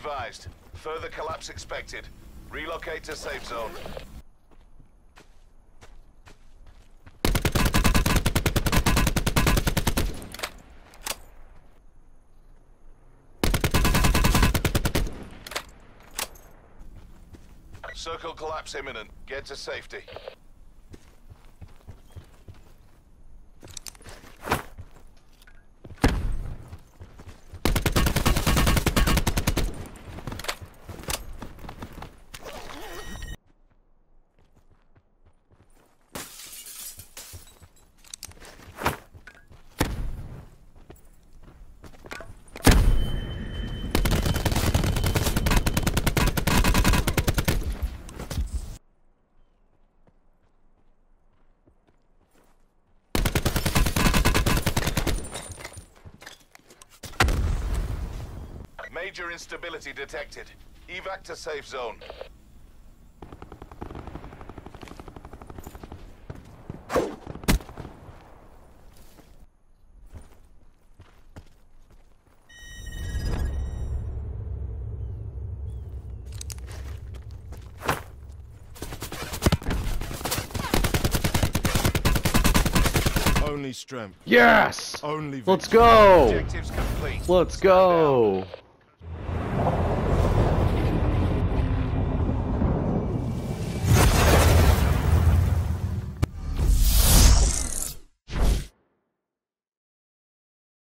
advised. Further collapse expected. Relocate to safe zone. Circle collapse imminent. Get to safety. Major instability detected. Evac to safe zone. Only strength. Yes! Only Let's go! Objectives complete. Let's Stand down. go!